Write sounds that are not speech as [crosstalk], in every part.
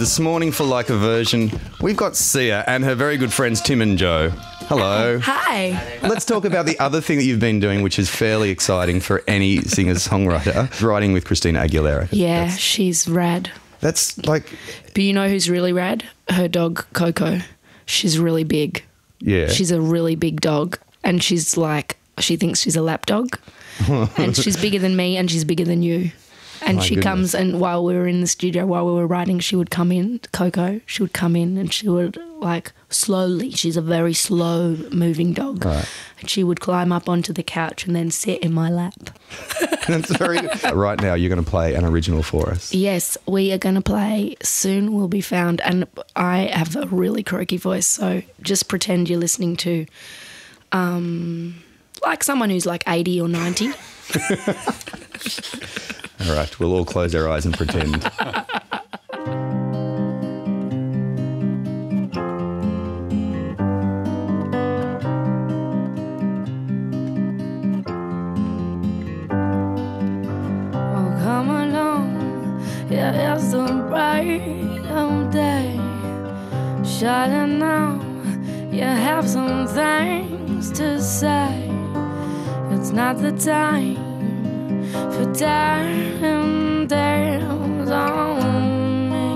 This morning for Like a Version, we've got Sia and her very good friends Tim and Joe. Hello. Hi. Let's talk about the other thing that you've been doing, which is fairly exciting for any singer songwriter, writing with Christina Aguilera. Yeah, That's, she's rad. that's like, But you know who's really rad? Her dog, Coco. She's really big. yeah. She's a really big dog. And she's like, she thinks she's a lap dog. [laughs] and she's bigger than me and she's bigger than you. And My she goodness. comes and while we were in the studio, while we were writing, she would come in, Coco, she would come in and she would like slowly, she's a very slow moving dog. Right. And she would climb up onto the couch and then sit in my lap. [laughs] That's very. [laughs] Right now, you're going to play an original for us. Yes, we are going to play Soon We'll Be Found. And I have a really croaky voice, so just pretend you're listening to um, like someone who's like 80 or 90. [laughs] All right, we'll all close our eyes and pretend. Oh, come along, yeah, it's a bright old day. Shining now, you have some things to say. It's not the time for dying days on me.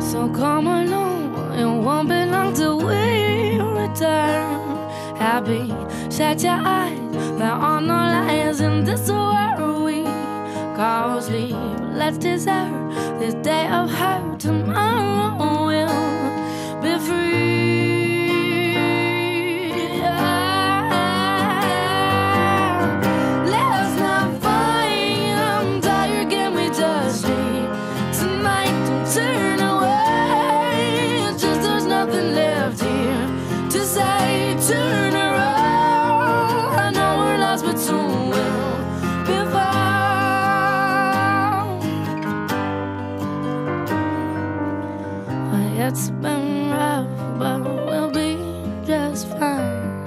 So come along, it won't be long till we return. Happy, shut your eyes. There are no lies in this world we call sleep. Let's deserve this day of hurt. Tomorrow will rough, but we'll be just fine.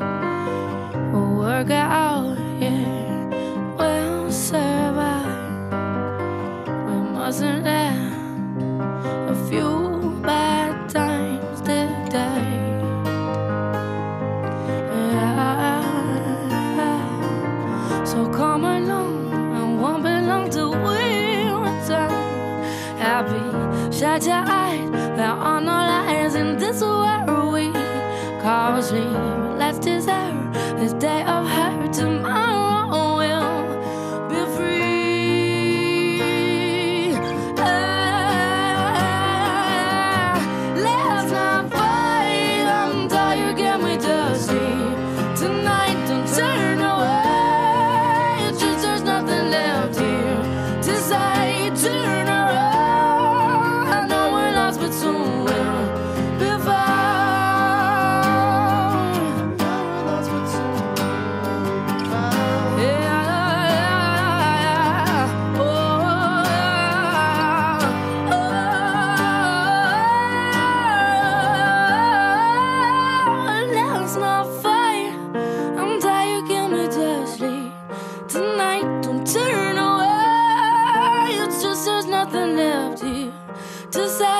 We'll work out, yeah. We'll survive. We mustn't let shut your eyes. There are no lies in this world we call sleep. Let's deserve turn away. It's just there's nothing left here to say.